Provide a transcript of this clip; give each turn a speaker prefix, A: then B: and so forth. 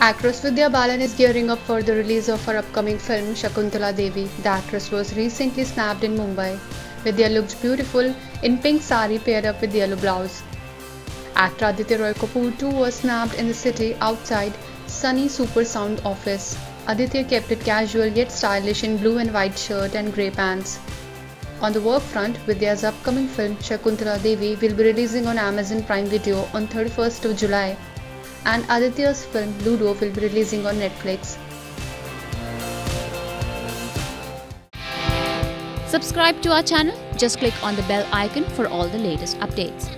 A: Actress Vidya Balan is gearing up for the release of her upcoming film Shakuntala Devi. The actress was recently snapped in Mumbai. Vidya looked beautiful in pink sari paired up with yellow blouse. Actor Aditya Roy Kapoor too was snapped in the city outside Sunny Super Sound office. Aditya kept it casual yet stylish in blue and white shirt and grey pants. On the work front, Vidya's upcoming film Shakuntala Devi will be releasing on Amazon Prime Video on 31st of July and Aditya's film Ludo will be releasing on Netflix.
B: Subscribe to our channel. Just click on the bell icon for all the latest updates.